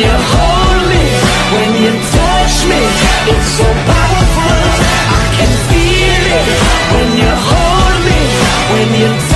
you hold me, when you touch me, it's so powerful. I can feel it when you hold me, when you